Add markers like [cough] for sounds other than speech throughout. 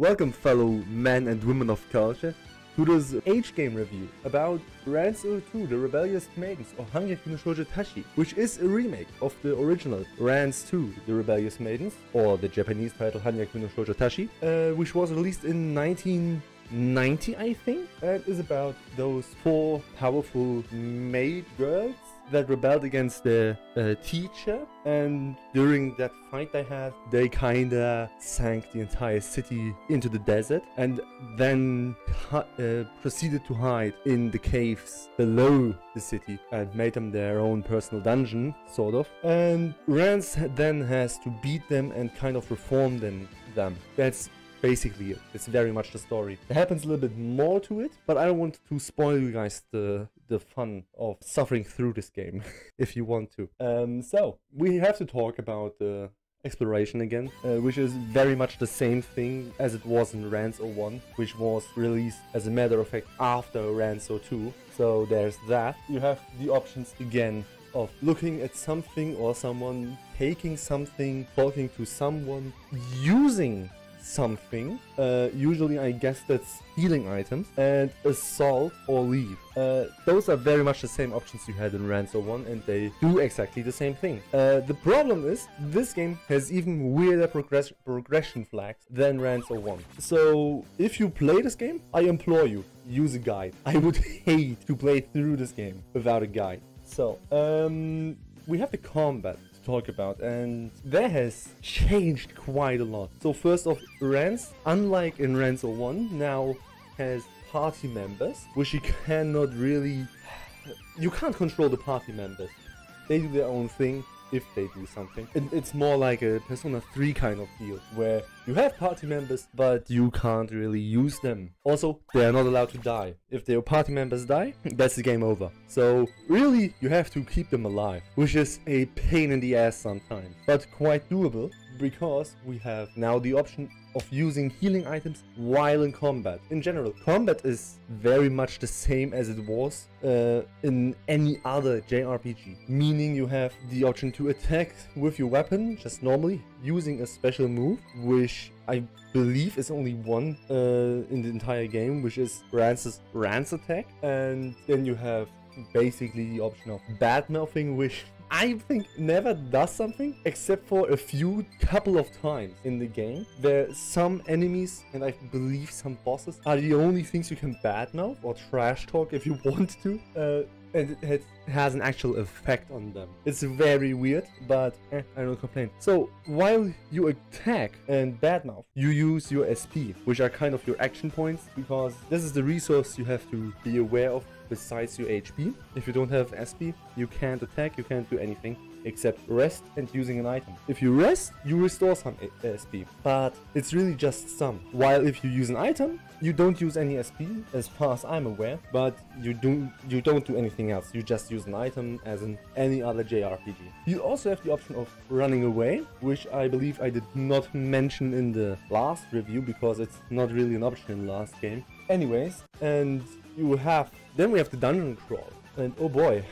Welcome, fellow men and women of culture, to this H game review about Rance 2 The Rebellious Maidens or Hangyaku no Shoujo Tachi, which is a remake of the original Rance 2 The Rebellious Maidens, or the Japanese title Hangyaku no Shoujo Tachi, uh, which was released in 1990, I think, and is about those four powerful maid girls that rebelled against the uh, teacher and during that fight they had they kinda sank the entire city into the desert and then uh, proceeded to hide in the caves below the city and made them their own personal dungeon sort of and Rance then has to beat them and kind of reform them them that's basically it. It's very much the story. There happens a little bit more to it, but I don't want to spoil you guys the the fun of suffering through this game, [laughs] if you want to. Um, so we have to talk about the exploration again, uh, which is very much the same thing as it was in Rance 01, which was released as a matter of fact after Rance 02. So there's that. You have the options again of looking at something or someone, taking something, talking to someone, using something. Uh, usually I guess that's healing items and assault or leave. Uh, those are very much the same options you had in Rance 01 and they do exactly the same thing. Uh, the problem is this game has even weirder progress progression flags than Rance 01. So if you play this game, I implore you, use a guide. [laughs] I would hate to play through this game without a guide. So, um, we have the combat talk about and that has changed quite a lot. So first off, Rance, unlike in Rance 01, now has party members, which you cannot really... You can't control the party members. They do their own thing if they do something. It, it's more like a Persona 3 kind of deal, where you have party members, but you can't really use them. Also, they are not allowed to die. If their party members die, [laughs] that's the game over. So, really, you have to keep them alive, which is a pain in the ass sometimes, but quite doable because we have now the option of using healing items while in combat. In general, combat is very much the same as it was uh, in any other JRPG, meaning you have the option to attack with your weapon, just normally, using a special move, which I believe is only one uh, in the entire game, which is Rance's Rance attack, and then you have basically the option of bad mouthing, which I think never does something except for a few couple of times in the game where some enemies and I believe some bosses are the only things you can badmouth or trash talk if you [laughs] want to. Uh, and it has an actual effect on them. It's very weird, but eh, I don't complain. So while you attack and badmouth, you use your SP, which are kind of your action points, because this is the resource you have to be aware of besides your HP. If you don't have SP, you can't attack, you can't do anything except rest and using an item. If you rest, you restore some SP, but it's really just some. While if you use an item, you don't use any SP as far as I'm aware, but you do you don't do anything else. You just use an item as in any other JRPG. You also have the option of running away, which I believe I did not mention in the last review because it's not really an option in the last game. Anyways, and you have then we have the dungeon crawl. And oh boy,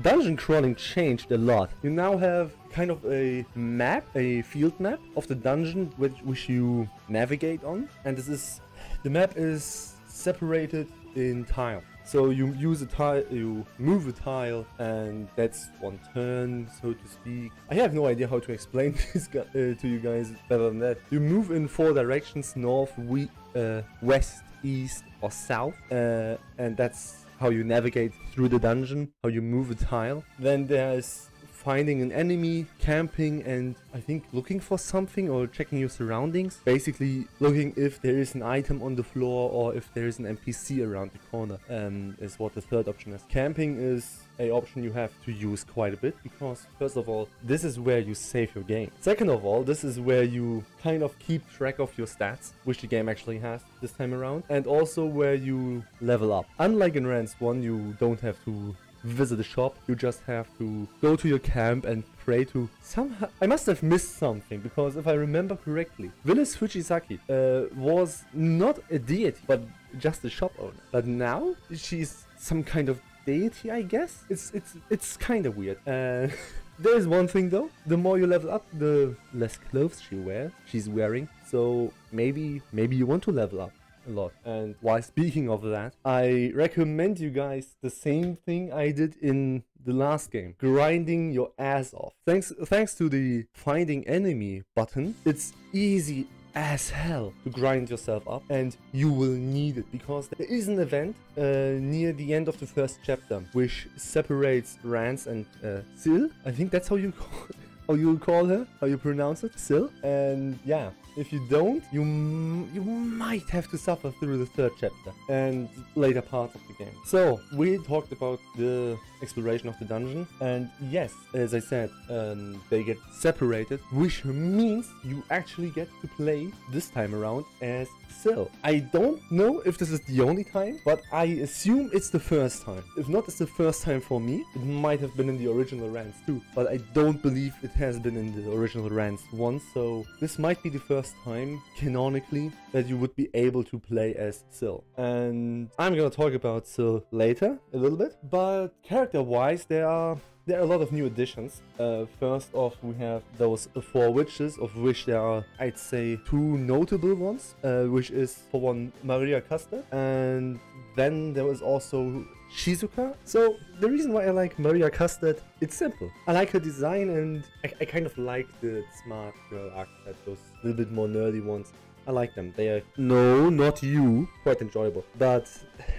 dungeon crawling changed a lot. You now have kind of a map, a field map of the dungeon which, which you navigate on. And this is, the map is separated in tile. So you use a tile, you move a tile, and that's one turn, so to speak. I have no idea how to explain [laughs] this uh, to you guys better than that. You move in four directions, north, we, uh, west, east, or south, uh, and that's how you navigate through the dungeon, how you move a tile. Then there's finding an enemy, camping, and I think looking for something or checking your surroundings. Basically, looking if there is an item on the floor or if there is an NPC around the corner um, is what the third option is. Camping is a option you have to use quite a bit because first of all this is where you save your game second of all this is where you kind of keep track of your stats which the game actually has this time around and also where you level up unlike in Rance 1 you don't have to visit the shop you just have to go to your camp and pray to somehow I must have missed something because if I remember correctly Willis Fujisaki uh, was not a deity but just a shop owner but now she's some kind of deity, I guess. It's it's it's kind of weird. Uh, [laughs] there is one thing though. The more you level up, the less clothes she wears. She's wearing. So maybe maybe you want to level up a lot. And while speaking of that, I recommend you guys the same thing I did in the last game, grinding your ass off. Thanks thanks to the finding enemy button, it's easy as hell to grind yourself up and you will need it because there is an event uh, near the end of the first chapter which separates Rance and uh, Sil. I think that's how you [laughs] call how you call her, how you pronounce it, Sil. And yeah, if you don't, you you might have to suffer through the third chapter and later parts of the game. So we talked about the exploration of the dungeon, and yes, as I said, um, they get separated, which means you actually get to play this time around as Sil. I don't know if this is the only time, but I assume it's the first time. If not, it's the first time for me. It might have been in the original Rance too, but I don't believe it has been in the original Rance once, so this might be the first time, canonically, that you would be able to play as Sil. And I'm gonna talk about Sil later, a little bit, but character-wise, there are there are a lot of new additions. Uh, first off, we have those four witches, of which there are, I'd say, two notable ones, uh, which is for one Maria Custard, and then there was also Shizuka. So the reason why I like Maria Custard, it's simple. I like her design and I, I kind of like the smart girl archetype, those little bit more nerdy ones. I like them. They are no, not you. Quite enjoyable. But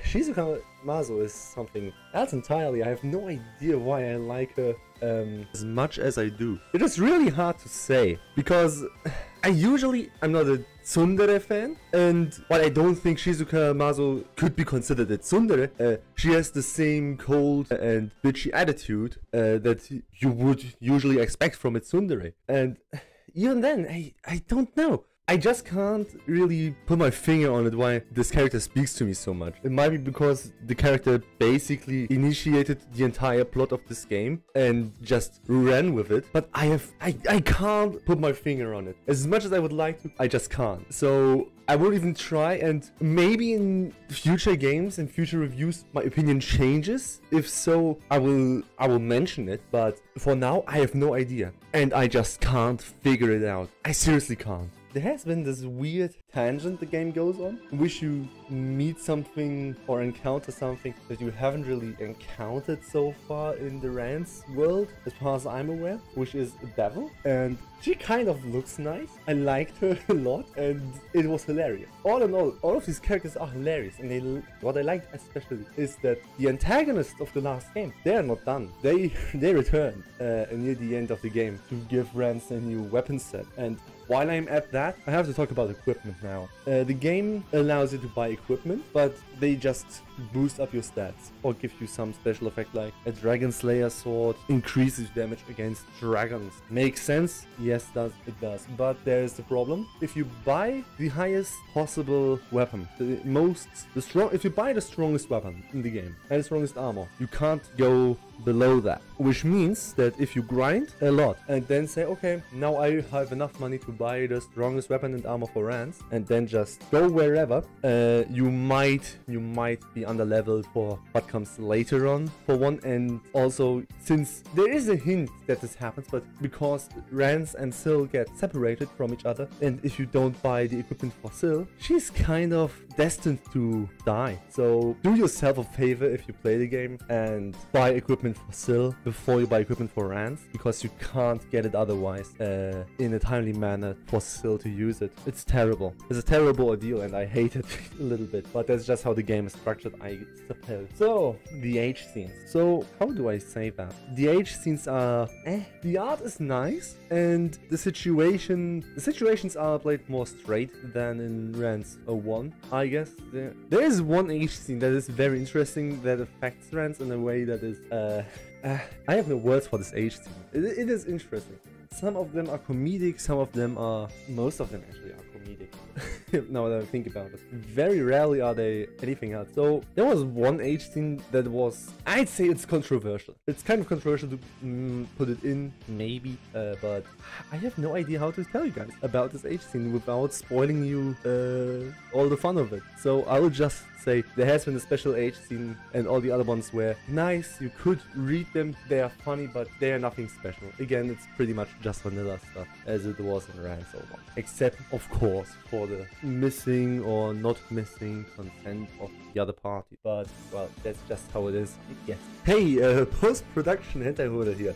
Shizuka Masou is something else entirely. I have no idea why I like her um, as much as I do. It is really hard to say because [sighs] I usually I'm not a tsundere fan, and while I don't think Shizuka Masou could be considered a tsundere, uh, she has the same cold and bitchy attitude uh, that you would usually expect from a tsundere. And [sighs] even then, I I don't know. I just can't really put my finger on it why this character speaks to me so much. It might be because the character basically initiated the entire plot of this game and just ran with it. But I have I, I can't put my finger on it. As much as I would like to, I just can't. So I won't even try and maybe in future games and future reviews my opinion changes. If so, I will I will mention it, but for now I have no idea and I just can't figure it out. I seriously can't there has been this weird tangent the game goes on, in which you meet something or encounter something that you haven't really encountered so far in the Rance world, as far as I'm aware, which is a devil. And she kind of looks nice. I liked her [laughs] a lot, and it was hilarious. All in all, all of these characters are hilarious, and they what I liked especially is that the antagonists of the last game they are not done. They [laughs] they return uh, near the end of the game to give Rance a new weapon set, and while I'm at that, I have to talk about equipment now. Uh, the game allows you to buy equipment, but they just boost up your stats or give you some special effect like a Dragon Slayer sword increases damage against dragons. Makes sense? Yes, does it does. But there is the problem. If you buy the highest possible weapon, the most, the strong, if you buy the strongest weapon in the game and the strongest armor, you can't go below that. Which means that if you grind a lot and then say, okay, now I have enough money to buy the strongest weapon and armor for Rance, and then just go wherever, uh, you might you might be under leveled for what comes later on for one. And also, since there is a hint that this happens, but because Rance and Sil get separated from each other, and if you don't buy the equipment for Sil, she's kind of destined to die. So do yourself a favor if you play the game and buy equipment for Sil before you buy equipment for Rance, because you can't get it otherwise uh, in a timely manner for Sil to use it. It's terrible. It's a terrible ordeal, and I hate it [laughs] a little bit. But that's just how the game is structured, I suppose. So the H scenes. So how do I say that? The H scenes are eh. The art is nice, and the situation the situations are played more straight than in Rance 01. I guess there, there is one H scene that is very interesting that affects Rance in a way that is uh, uh I have no words for this H scene. it, it is interesting. Some of them are comedic, some of them are most of them actually are comedic. [laughs] [laughs] now that I think about it. Very rarely are they anything else. So there was one H scene that was, I'd say it's controversial. It's kind of controversial to mm, put it in, maybe, uh, but I have no idea how to tell you guys about this H scene without spoiling you uh, all the fun of it. So I will just say there has been a special H scene and all the other ones were nice. You could read them. They are funny, but they are nothing special. Again, it's pretty much just vanilla stuff as it was in Rance 01. Except, of course, for the missing or not missing consent of the other party. But, well, that's just how it is. Yes. Hey, uh, [laughs] post-production HentaiHodl here.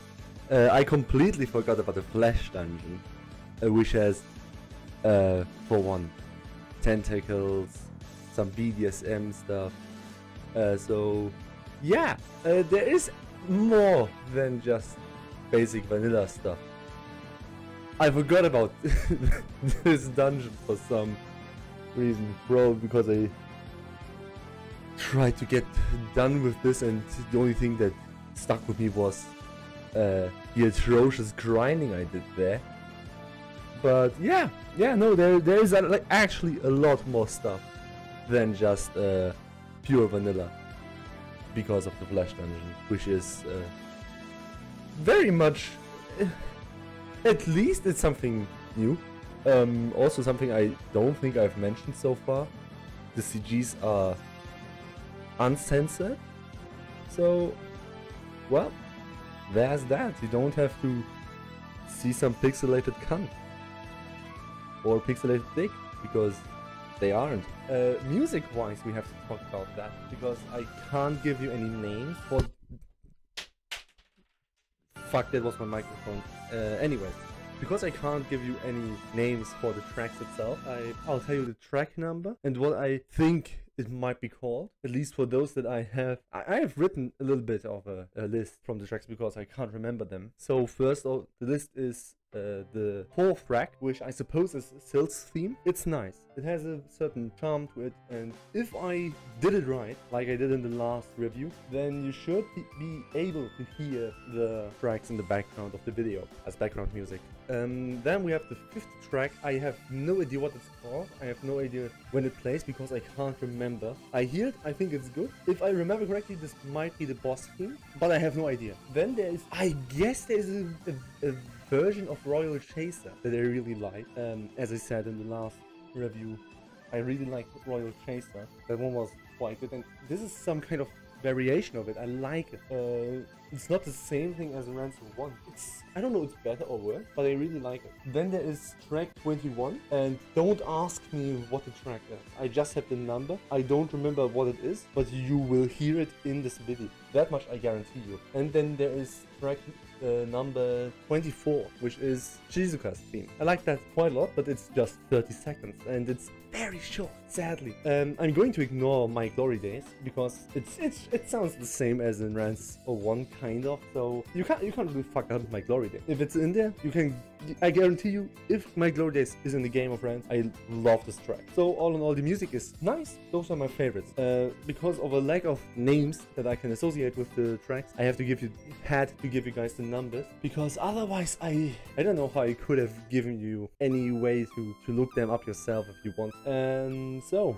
Uh, I completely forgot about the Flash dungeon, uh, which has, uh, for one, tentacles, some BDSM stuff. Uh, so, yeah, uh, there is more than just basic vanilla stuff. I forgot about [laughs] this dungeon for some reason, probably because I tried to get done with this and the only thing that stuck with me was uh, the atrocious grinding I did there. But yeah, yeah, no, there there is like actually a lot more stuff than just uh, pure vanilla because of the Flash Dungeon, which is uh, very much, at least it's something new. Um, also something I don't think I've mentioned so far. The CGs are uncensored, so well, there's that. You don't have to see some pixelated cunt or pixelated dick because they aren't. Uh, music-wise, we have to talk about that because I can't give you any names for. Fuck, that was my microphone. Uh, anyway, because I can't give you any names for the tracks itself, I I'll tell you the track number and what I think it might be called. At least for those that I have, I, I have written a little bit of a, a, list from the tracks because I can't remember them. So first, oh, the list is uh, the fourth track, which I suppose is Sil's theme. It's nice. It has a certain charm to it, and if I did it right, like I did in the last review, then you should be able to hear the tracks in the background of the video as background music. Um, then we have the fifth track. I have no idea what it's called. I have no idea when it plays because I can't remember. I hear it. I think it's good. If I remember correctly, this might be the boss theme, but I have no idea. Then there is, I guess there is a, a, a version of Royal Chaser that I really like. Um, as I said in the last review, I really like Royal Chaser. That one was quite good, and this is some kind of variation of it. I like it. Uh, it's not the same thing as Rance 01. It's I don't know it's better or worse, but I really like it. Then there is track 21, and don't ask me what the track is. I just have the number. I don't remember what it is, but you will hear it in this video. That much I guarantee you. And then there is track uh, number 24, which is Shizuka's theme. I like that quite a lot, but it's just 30 seconds and it's very short, sadly. Um, I'm going to ignore my glory days because it's, it's it sounds the same as in Rance 01 kind of, so you can't you can't really fuck up my glory day. If it's in there, you can I guarantee you, if my glory days is in the game of Rance, I love this track. So all in all, the music is nice. Those are my favorites. Uh, because of a lack of names that I can associate with the tracks, I have to give you had to give you guys the numbers because otherwise I I don't know how I could have given you any way to to look them up yourself if you want. And so,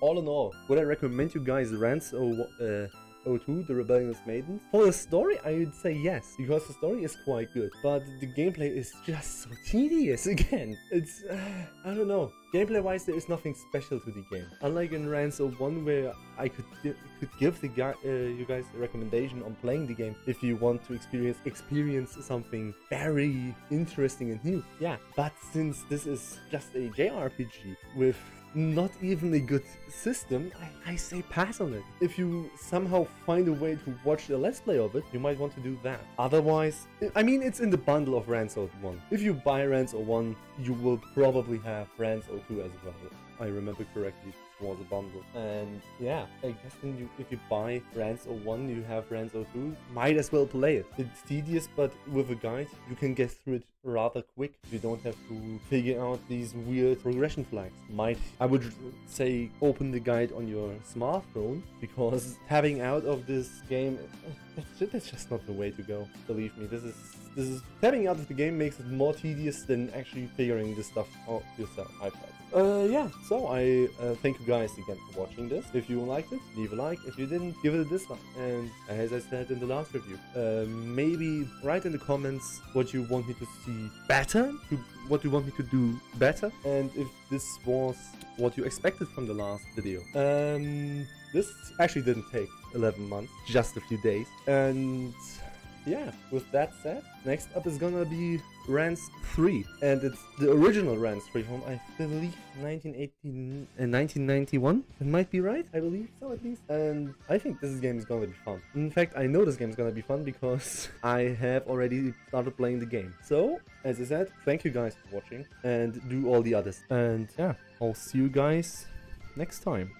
all in all, would I recommend you guys Rance or uh, 02, The Rebellious Maidens. For the story, I would say yes, because the story is quite good, but the gameplay is just so tedious [laughs] again. It's, uh, I don't know. Gameplay wise, there is nothing special to the game. Unlike in Rance 01 where I could could give the guy, uh, you guys a recommendation on playing the game if you want to experience experience something very interesting and new. Yeah, but since this is just a JRPG with not even a good system, I, I, say pass on it. If you somehow find a way to watch the let's play of it, you might want to do that. Otherwise, I mean, it's in the bundle of Rance 01. If you buy Rance 01, you will probably have Rance 02 as well. I remember correctly it was a bundle. And yeah, I guess then you, if you buy Rance 01, you have Rance 02, might as well play it. It's tedious, but with a guide, you can get through it rather quick. You don't have to figure out these weird progression flags. Might, I would say, open the guide on your smartphone, because [laughs] having out of this game, [laughs] that's just not the way to go. Believe me, this is this is tapping out of the game makes it more tedious than actually figuring this stuff out yourself. I felt. Uh, yeah. So I uh, thank you guys again for watching this. If you liked it, leave a like. If you didn't, give it a dislike. And as I said in the last review, uh, maybe write in the comments what you want me to see better, what you want me to do better, and if this was what you expected from the last video. Um, this actually didn't take 11 months, just a few days. And yeah, with that said, next up is gonna be Rance 3. And it's the original Rance 3 from, I believe, 1980, uh, 1991. It might be right, I believe so at least. And I think this game is gonna be fun. In fact, I know this game is gonna be fun because [laughs] I have already started playing the game. So, as I said, thank you guys for watching and do all the others. And yeah, I'll see you guys next time.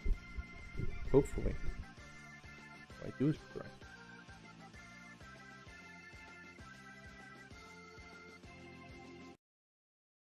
Hopefully. I do it right.